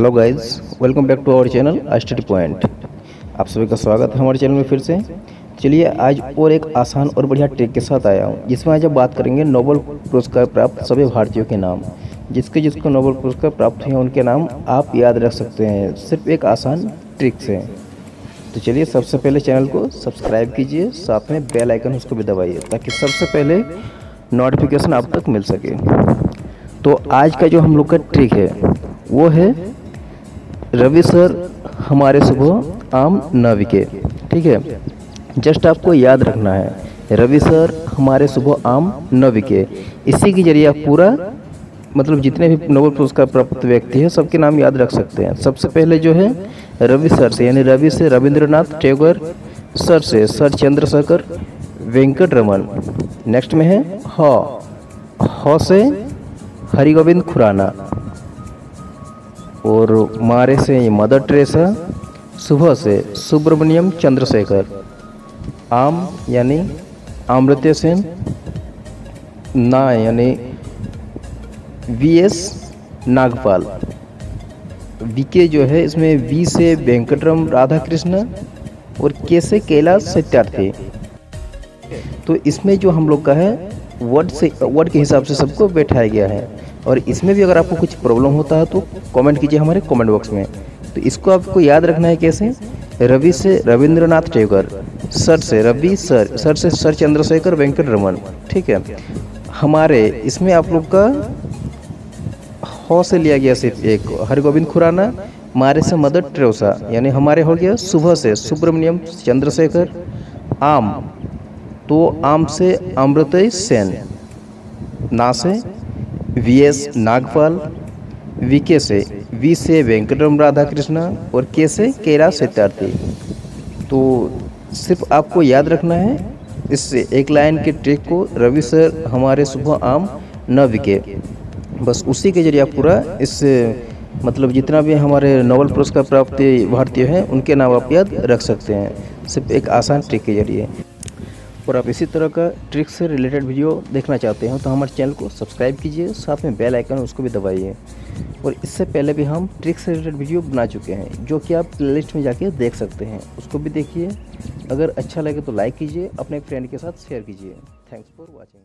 Hello guys welcome back to our channel study point आप सभी का स्वागत है हमारे चैनल में फिर से। चलिए, आज और एक आसान और बढ़िया ट्रिक के साथ आया हूँ, जिसमें आज हम बात करेंगे नोबल पुरस्कार प्राप्त सभी भारतीयों के नाम। जिसके, जिसको नोबल पुरस्कार प्राप्त हुए उनके नाम आप याद रख सकते हैं, सिर्फ़ एक आसान ट्रिक से। तो चलिए, सबसे पहले चैनल को सब्सक्राइब कीजिए, साथ में बेल आइकन उसको भी दबाइए, ताकि सबसे पहले नोटिफिकेशन आप तक मिल सके। तो आज का जो हम लोग का ट्रिक है, वो है रवि सर, हमारे सुबह आम नाविके ठीक है? जस्ट आपको याद रखना है, रवि सर, हमारे सुबह आम न नविके इसी के ज़रिए आप पूरा मतलब जितने भी नोबल पुरस्कार प्राप्त व्यक्ति हैं, सबके नाम याद रख सकते हैं। सबसे पहले जो है, रवि सर से, यानी रवि से रविंद्रनाथ टैगोर सर से, सर चंद्रशेखर वेंकट रमन नेक्स्ट में है, ह। ह से हरिगोविंद खुराना। और मारे से मदर टेरेसा, सुबह से सुब्रमण्यम चंद्रशेखर। आम यानी अमृत्य सेन, ना यानी वी एस नागपाल। वीके जो है, इसमें वी से वेंकटरम राधा कृष्ण और के से कैलाश सत्यार्थी। तो इसमें जो हम लोग का है वर्ड से वर्ड के हिसाब से सबको बैठाया गया है। और इसमें भी अगर आपको कुछ प्रॉब्लम होता है तो कमेंट कीजिए हमारे कमेंट बॉक्स में। तो इसको आपको याद रखना है कैसे? रवि से रविंद्रनाथ टैगोर, सर से रवि, सर सर से सर चंद्रशेखर वेंकट रमन ठीक है? हमारे, इसमें आप लोग का ह से लिया गया सिर्फ़ एक, हरगोविंद खुराना, मारे से मदर टेरेसा यानी हमारे हो गया सुबह से सुब्रमण्यम चंद्रशेखर, आम। तो आम से अमृत सेन। ना से वी एस नागपाल वी के से वी से वेंकटरम राधा कृष्णा और के से केरा सत्यार्थी तो सिर्फ़ आपको याद रखना है इससे एक लाइन के ट्रिक को रवि सर हमारे सुबह आम न विके बस उसी के ज़रिए आप पूरा इस मतलब जितना भी हमारे नोबल पुरस्कार प्राप्त भारतीय हैं, उनके नाम आप याद रख सकते हैं। सिर्फ़ एक आसान ट्रिक के ज़रिए। और आप इसी तरह का ट्रिक्स से रिलेटेड वीडियो देखना चाहते हो तो हमारे चैनल को सब्सक्राइब कीजिए, साथ में बेल आइकन उसको भी दबाइए। और इससे पहले भी हम ट्रिक्स से रिलेटेड वीडियो बना चुके हैं, जो कि आप प्लेलिस्ट में जाके देख सकते हैं। उसको भी देखिए। अगर अच्छा लगे तो लाइक कीजिए, अपने फ्रेंड के साथ शेयर कीजिए। Thanks for watching